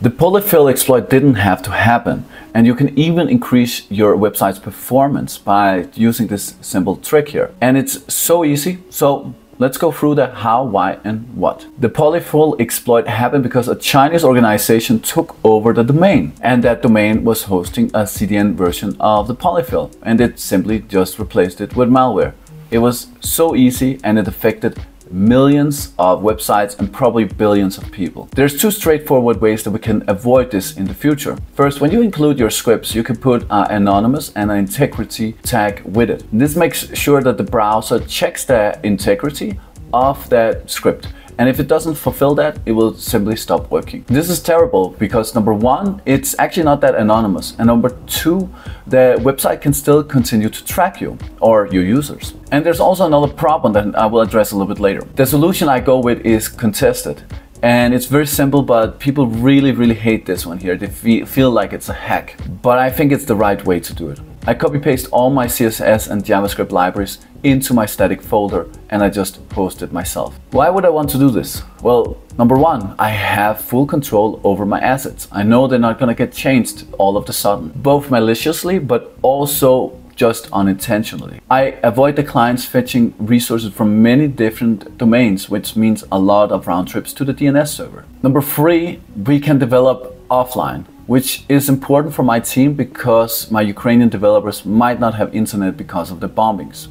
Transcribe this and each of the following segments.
The polyfill exploit didn't have to happen, and you can even increase your website's performance by using this simple trick here. And it's so easy, so let's go through the how, why, and what. The polyfill exploit happened because a Chinese organization took over the domain, and that domain was hosting a CDN version of the polyfill, and it simply just replaced it with malware. It was so easy and it affected millions of websites and probably billions of people. There's two straightforward ways that we can avoid this in the future. First, when you include your scripts, you can put an anonymous and an integrity tag with it. This makes sure that the browser checks the integrity of that script and if it doesn't fulfill that, it will simply stop working. This is terrible because number one, it's actually not that anonymous. And number two, the website can still continue to track you or your users. And there's also another problem that I will address a little bit later. The solution I go with is contested. And it's very simple, but people really, really hate this one here. They feel like it's a hack. But I think it's the right way to do it. I copy paste all my CSS and JavaScript libraries into my static folder and I just post it myself. Why would I want to do this? Well, number one, I have full control over my assets. I know they're not gonna get changed all of the sudden, both maliciously but also just unintentionally. I avoid the clients fetching resources from many different domains, which means a lot of round trips to the DNS server. Number three, we can develop offline which is important for my team because my Ukrainian developers might not have internet because of the bombings.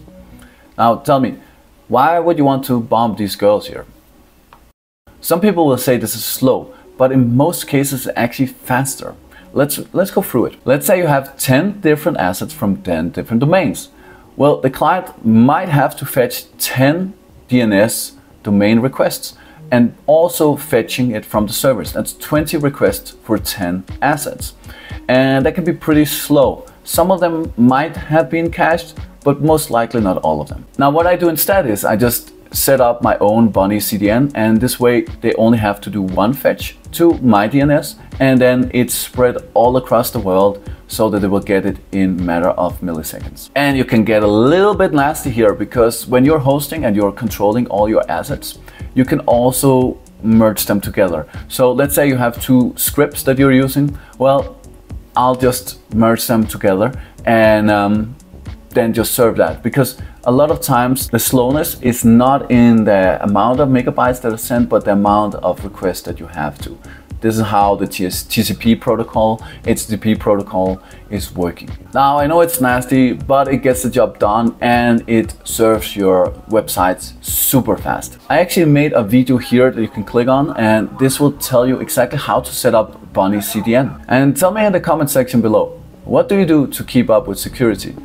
Now tell me, why would you want to bomb these girls here? Some people will say this is slow, but in most cases it's actually faster. Let's, let's go through it. Let's say you have 10 different assets from 10 different domains. Well, the client might have to fetch 10 DNS domain requests and also fetching it from the servers. That's 20 requests for 10 assets. And that can be pretty slow. Some of them might have been cached, but most likely not all of them. Now what I do instead is I just set up my own Bunny CDN and this way they only have to do one fetch to my DNS and then it's spread all across the world so that they will get it in matter of milliseconds. And you can get a little bit nasty here because when you're hosting and you're controlling all your assets, you can also merge them together. So let's say you have two scripts that you're using. Well, I'll just merge them together and um, then just serve that because a lot of times the slowness is not in the amount of megabytes that are sent, but the amount of requests that you have to. This is how the TCP protocol, HTTP protocol is working. Now I know it's nasty, but it gets the job done and it serves your websites super fast. I actually made a video here that you can click on and this will tell you exactly how to set up Bunny CDN. And tell me in the comment section below, what do you do to keep up with security?